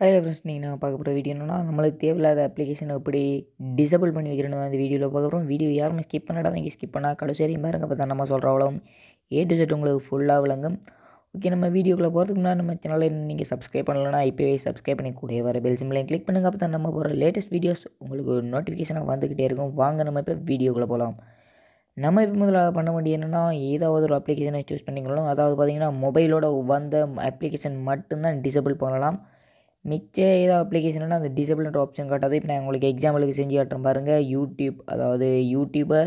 Hello friends நீங்கள் நான் பார்க்க போகிற வீடியோ என்னன்னா நம்மளுக்கு தேவையில்லாத அப்ளிகேஷனை எப்படி டிசபிள் பண்ணி வைக்கிறோம் அந்த வீடியோவில் பார்க்க போகிறோம் வீடியோ யாருமே ஸ்கிப் பண்ணாடாதீங்க ஸ்கிப் பண்ணால் கடைசி பாருங்க அப்போ தான் நம்ம சொல்கிற அவ்வளோ ஏ டு செட் உங்களுக்கு ஃபுல்லாக விளங்கும். ஓகே நம்ம வீடியோக்குள்ளே போகிறதுக்கு முன்னாடி நம்ம சேனலில் நீங்கள் சப்ஸ்கிரைப் பண்ணலன்னா இப்போவே சப்ஸ்கிரைப் பண்ணி கூட வர பெல் சிம்பிளையும் கிளிக் பண்ணுங்கள் அப்போ தான் நம்ம போகிற லேட்டஸ்ட் வீடியோஸ் உங்களுக்கு நோட்டிஃபிகேஷனாக வந்துக்கிட்டே இருக்கும். வாங்க நம்ம இப்போ வீடியோக்குள்ளே போகலாம் நம்ம இப்போ முதல்ல பண்ண வேண்டியது என்னென்னா ஏதாவது ஒரு அப்ளிகேஷனை சூஸ் பண்ணிக்கலாம் அதாவது பார்த்தீங்கன்னா மொபைலோட வந்த அப்ளிகேஷன் மட்டும்தான் டிசபிள் பண்ணலாம். மிச்ச ஏதோ அப்ளிகேஷன்னா அந்த டிசபிள்ன்ற ஆப்ஷன் காட்டாது. இப்போ நான் உங்களுக்கு எக்ஸாம்பிளுக்கு செஞ்சு காட்டுறேன் பாருங்கள் யூடியூப் அதாவது யூடியூப்பை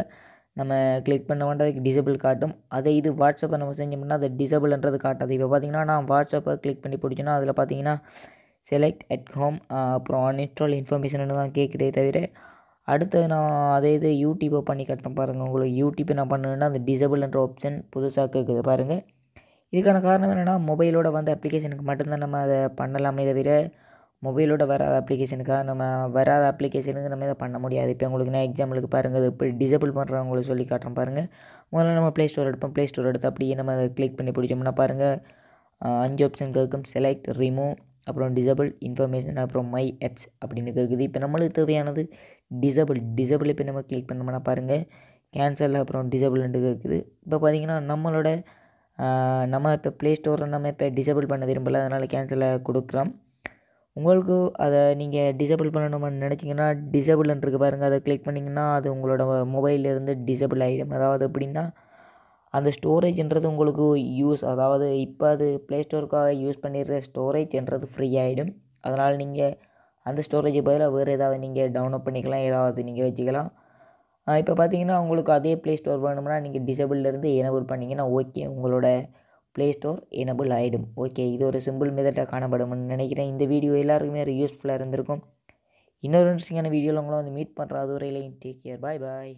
நம்ம கிளிக் பண்ண வேண்டாம் டிசபிள் காட்டும். அதை இது வாட்ஸ்அப்பை நம்ம செஞ்சோம்னா அது டிசபிள்ன்றது காட்டாது. இப்போ பார்த்தீங்கன்னா நான் வாட்ஸ்அப்பை கிளிக் பண்ணி பிடிச்சோன்னா அதில் பார்த்தீங்கன்னா செலக்ட் அட் ஹோம் அப்புறம் அன்இன்ஸ்டால் இன்ஃபர்மேஷன் தான் கேட்குதே தவிர அடுத்தது நான் அதே இது யூடியூப்பை பண்ணி காட்டுறேன் பாருங்கள் உங்களுக்கு யூடியூப்பை நான் பண்ணணுன்னா அந்த டிசபிள்ன்ற ஆப்ஷன் புதுசாக கேட்குது பாருங்கள் இதுக்கான காரணம் என்னென்னா மொபைலோட வந்த அப்ளிகேஷனுக்கு மட்டும்தான் நம்ம அதை பண்ணலாமே தவிர மொபைலோட வராத அப்ளிகேஷனுக்காக நம்ம வராத அப்ளிகேஷனுக்கு நம்ம இதை பண்ண முடியாது. இப்போ உங்களுக்கு நான் எக்ஸாம்பிளுக்கு பாருங்கள் அது எப்படி டிசபிள் பண்ணுறவங்களுக்கு சொல்லி காட்டுறோம் பாருங்கள் முதல்ல நம்ம ப்ளே ஸ்டோர் எடுப்போம். ப்ளே ஸ்டோர் எடுத்து அப்படியே நம்ம அதை கிளிக் பண்ணி பிடிச்சோம்னா பாருங்கள் அஞ்சு ஆப்ஷன் இருக்கும் செலக்ட் ரிமூவ் அப்புறம் டிசபிள் இன்ஃபர்மேஷன் அப்புறம் மை ஆப்ஸ் அப்படின்னு இருக்குது இப்போ நம்மளுக்கு தேவையானது டிசபிள் டிசபிள் இப்போ நம்ம கிளிக் பண்ணோம்னா பாருங்கள் கேன்சல் அப்புறம் டிசபிள்ன்ட்டு இருக்குது இப்போ பார்த்தீங்கன்னா நம்மளோட நம்ம இப்போ ப்ளே ஸ்டோரில் நம்ம இப்போ டிசபிள் பண்ண விரும்பல அதனால் கேன்சலை கொடுக்குறோம். உங்களுக்கு அதை நீங்கள் டிசபிள் பண்ணணும்னு நினச்சிங்கன்னா டிசபிள்னு இருக்குது பாருங்கள் அதை கிளிக் பண்ணிங்கன்னா அது உங்களோட மொபைல்லேருந்து டிசபிள் ஆகிடும் அதாவது எப்படின்னா அந்த ஸ்டோரேஜ்ன்றது உங்களுக்கு யூஸ் அதாவது இப்போ அது ப்ளே ஸ்டோருக்காக யூஸ் பண்ணிடுற ஸ்டோரேஜ்ன்றது ஃப்ரீ ஆகிடும் அதனால் நீங்கள் அந்த ஸ்டோரேஜ் பதிலாக வேறு ஏதாவது நீங்கள் டவுன்லோட் பண்ணிக்கலாம் ஏதாவது நீங்கள் வச்சுக்கலாம். இப்போ பார்த்தீங்கன்னா உங்களுக்கு அதே ப்ளே ஸ்டோர் வேணும்னா நீங்கள் டிசபிள்லேருந்து எனபிள் பண்ணிங்கன்னா ஓகே உங்களோட ப்ளே ஸ்டோர் எனபிள் ஆகிடும் ஓகே இது ஒரு சிம்பிள் மெத்தட்டாக காணப்படும்னு நினைக்கிறேன். இந்த வீடியோ எல்லாருக்குமே ஒரு யூஸ்ஃபுல்லாக இருந்திருக்கும். இன்னொரு இன்ட்ரெஸ்டிங்கான வீடியோவில் உங்களை வந்து மீட் பண்ணுற அது வரையிலையும் டேக் கேர் பாய் பாய்